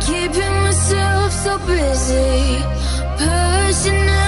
keeping myself so busy. Personal.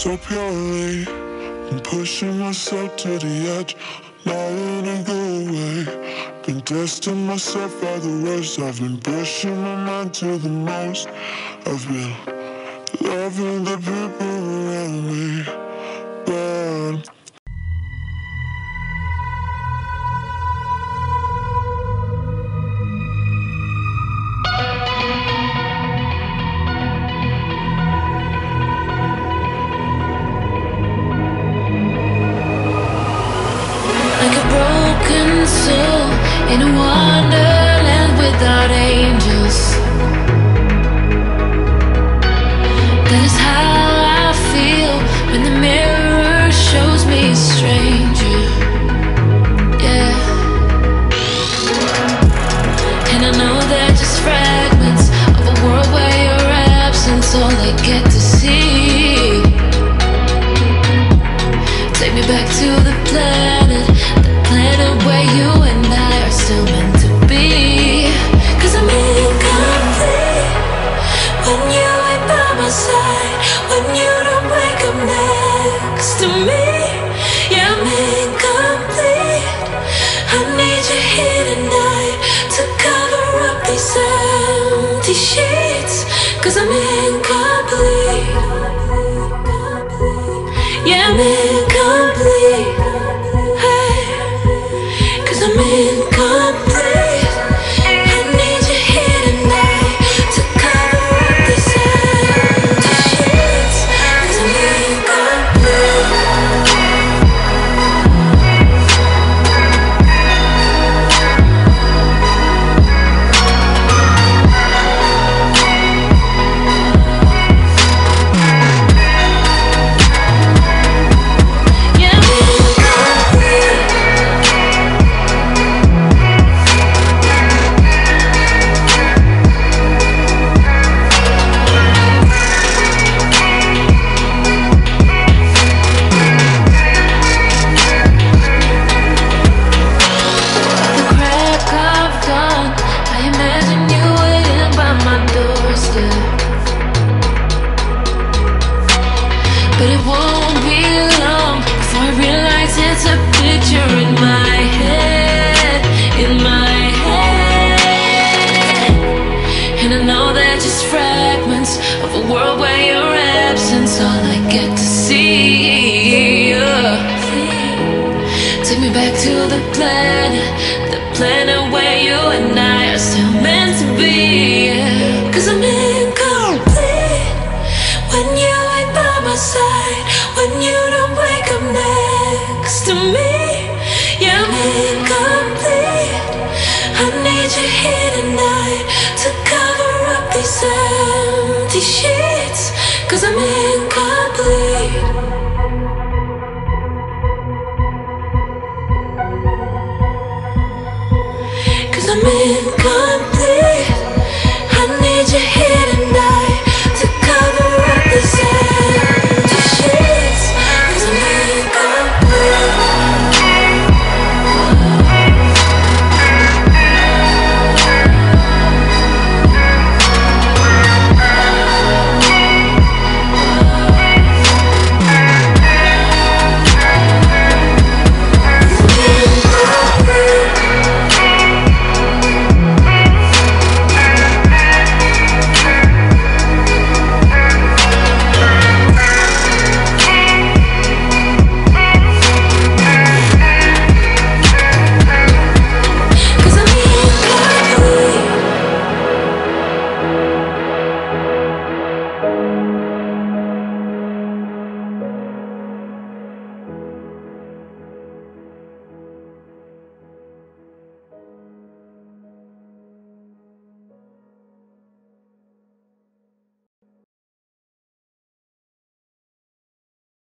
so purely. Been pushing myself to the edge, not in a go way. Been testing myself by the worst. I've been pushing my mind to the most. I've been loving the people around me. in a wonderland without angels. when you don't wake up next to me. Yeah, I'm incomplete. I need you here tonight to cover up these empty sheets. Cause I'm incomplete. Yeah, I'm incomplete. But it won't be long Before I realize it's a picture in my head In my head And I know they're just fragments Of a world where your absence All I get to see yeah. Take me back to the planet The planet where you and I Are still meant to be. My side, when you don't wake up next to me. I'm incomplete. I need you here tonight to cover up these empty sheets. Cause I'm incomplete.